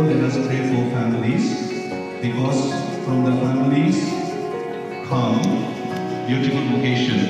therefore let us pray for families because from the families come beautiful vocations.